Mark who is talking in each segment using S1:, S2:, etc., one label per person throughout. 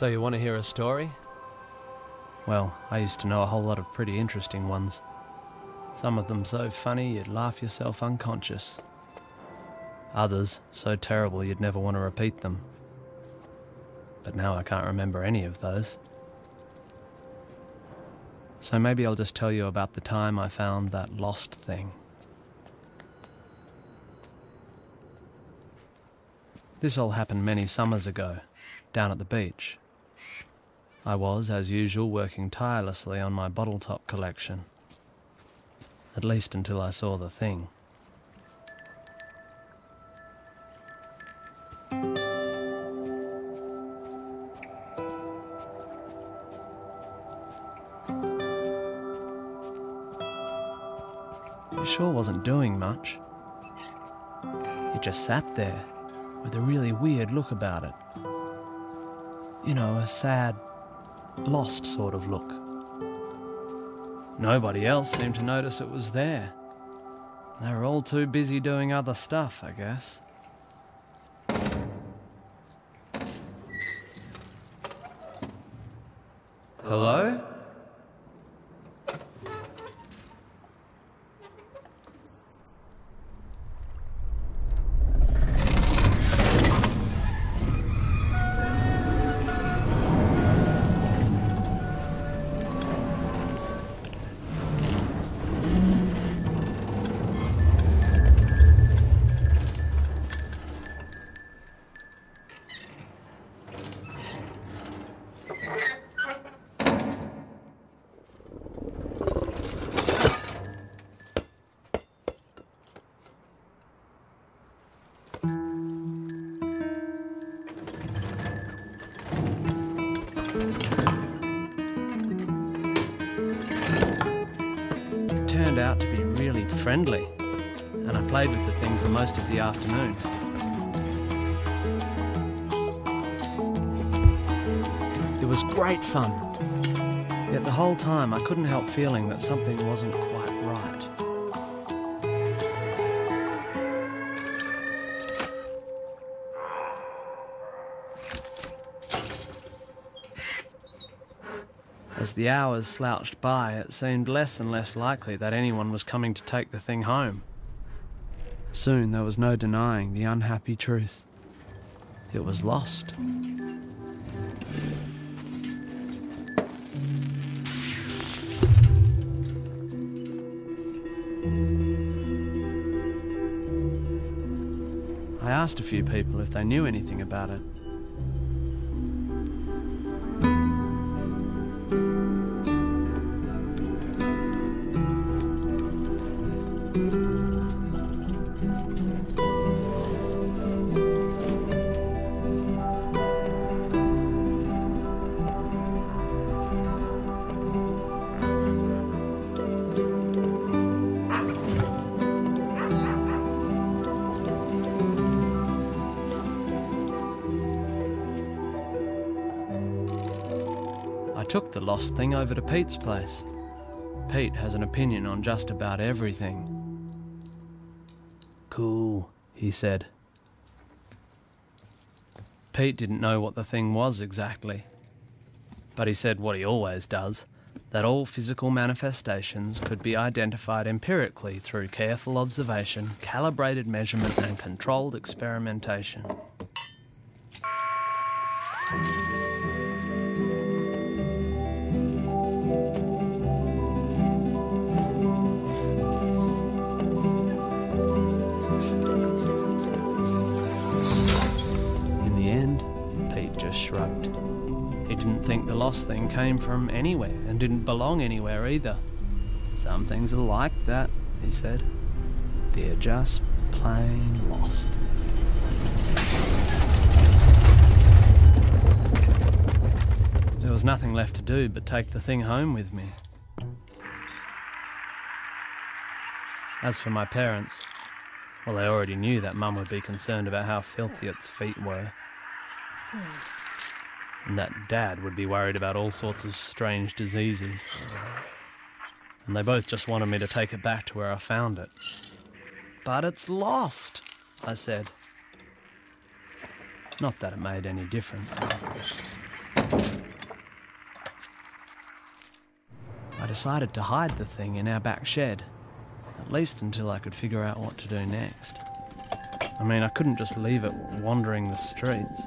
S1: So, you want to hear a story? Well, I used to know a whole lot of pretty interesting ones. Some of them so funny you'd laugh yourself unconscious. Others so terrible you'd never want to repeat them. But now I can't remember any of those. So maybe I'll just tell you about the time I found that lost thing. This all happened many summers ago, down at the beach. I was, as usual, working tirelessly on my bottle top collection. At least until I saw the thing. It sure wasn't doing much. It just sat there with a really weird look about it. You know, a sad, lost sort of look. Nobody else seemed to notice it was there. They were all too busy doing other stuff, I guess. Hello? Turned out to be really friendly, and I played with the thing for most of the afternoon. Was great fun. Yet the whole time I couldn't help feeling that something wasn't quite right. As the hours slouched by, it seemed less and less likely that anyone was coming to take the thing home. Soon there was no denying the unhappy truth. It was lost. I asked a few people if they knew anything about it. Took the lost thing over to Pete's place. Pete has an opinion on just about everything. Cool, he said. Pete didn't know what the thing was exactly. But he said what he always does that all physical manifestations could be identified empirically through careful observation, calibrated measurement, and controlled experimentation. Didn't think the lost thing came from anywhere and didn't belong anywhere either. Some things are like that, he said. They're just plain lost. There was nothing left to do but take the thing home with me. As for my parents, well, they already knew that Mum would be concerned about how filthy its feet were and that dad would be worried about all sorts of strange diseases. And they both just wanted me to take it back to where I found it. But it's lost, I said. Not that it made any difference. I decided to hide the thing in our back shed, at least until I could figure out what to do next. I mean, I couldn't just leave it wandering the streets.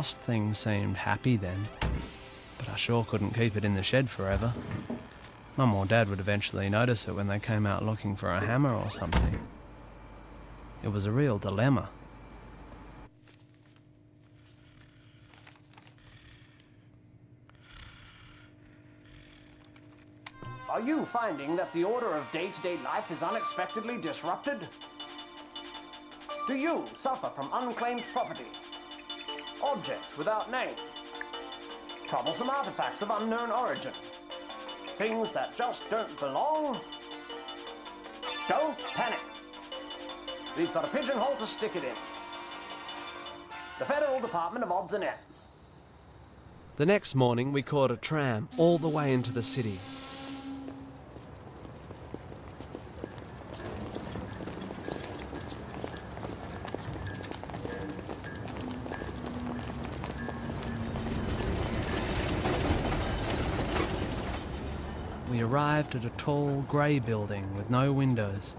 S1: The lost thing seemed happy then, but I sure couldn't keep it in the shed forever. Mum or Dad would eventually notice it when they came out looking for a hammer or something. It was a real dilemma.
S2: Are you finding that the order of day to day life is unexpectedly disrupted? Do you suffer from unclaimed property? Objects without names? Troublesome artifacts of unknown origin? Things that just don't belong? Don't panic. We've got a pigeonhole to stick it in. The Federal Department of Odds and Ends.
S1: The next morning, we caught a tram all the way into the city. We arrived at a tall, grey building with no windows.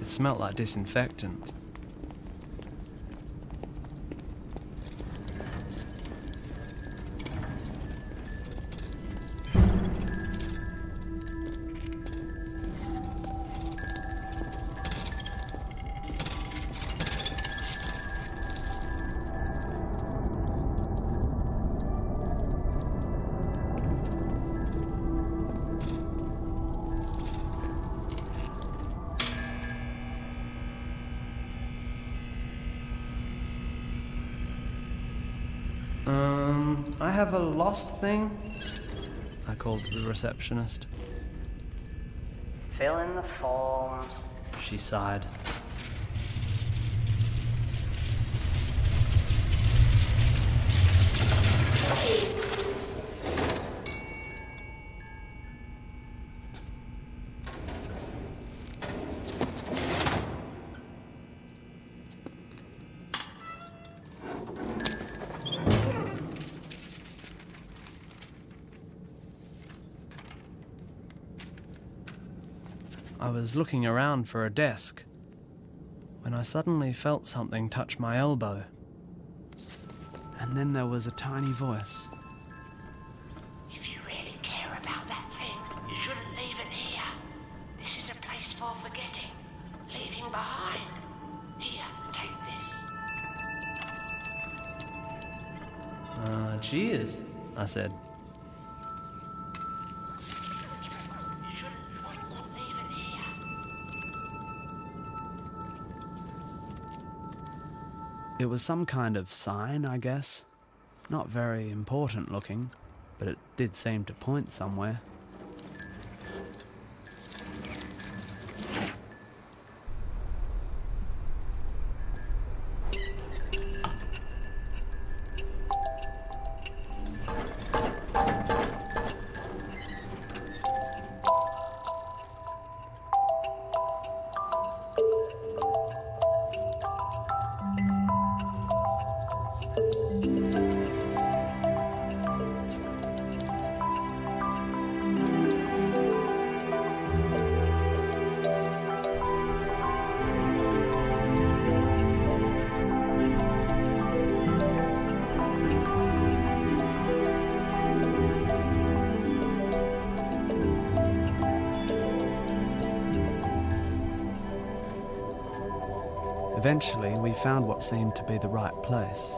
S1: It smelt like disinfectant. Have a lost thing. I called the receptionist.
S3: Fill in the forms.
S1: She sighed. I was looking around for a desk when I suddenly felt something touch my elbow. And then there was a tiny voice.
S4: If you really care about that thing, you shouldn't leave it here. This is a place for forgetting, leaving behind. Here, take this.
S1: Uh, cheers, I said. It was some kind of sign, I guess. Not very important looking, but it did seem to point somewhere.
S3: Eventually, we found what seemed to be the right place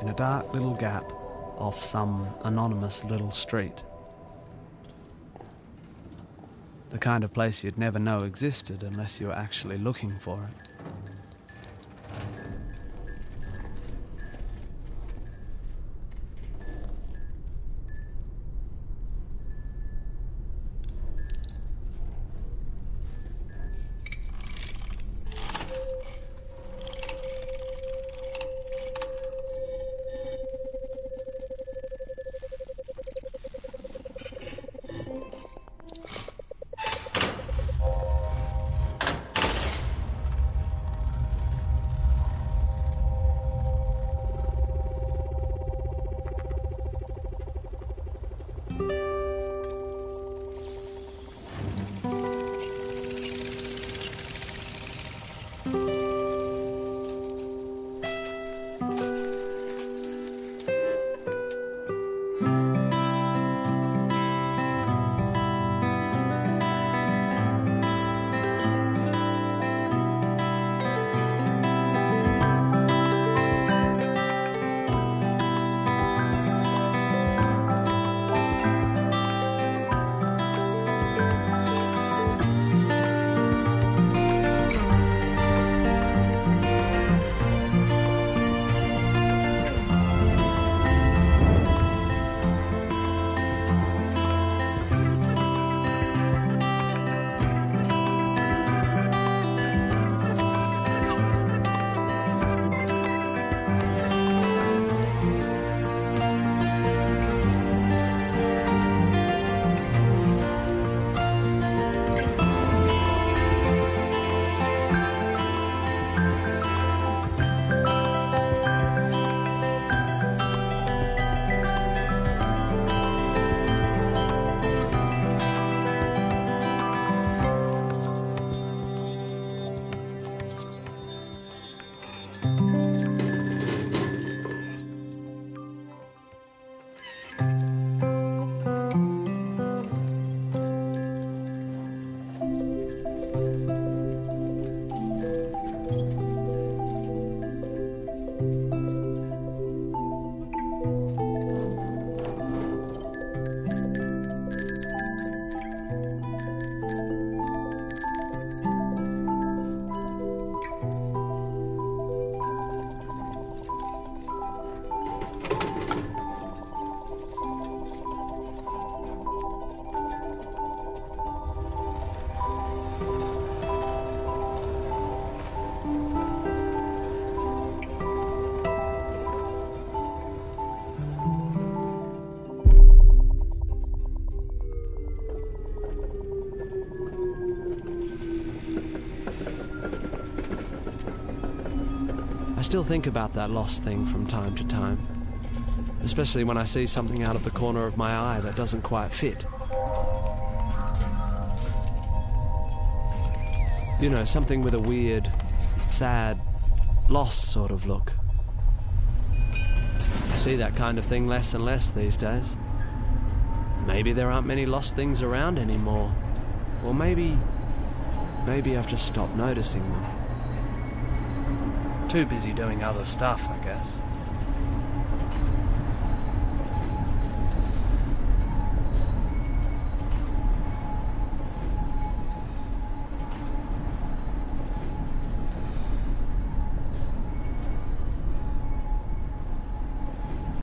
S3: in a dark little gap off some anonymous little street. The kind of place you'd never know existed unless you were actually looking for it.
S1: I still think about that lost thing from time to time, especially when I see something out of the corner of my eye that doesn't quite fit. You know, something with a weird, sad, lost sort of look. I see that kind of thing less and less these days. Maybe there aren't many lost things around anymore. Or maybe. Maybe I've just stopped noticing them. Too busy doing other stuff, I guess.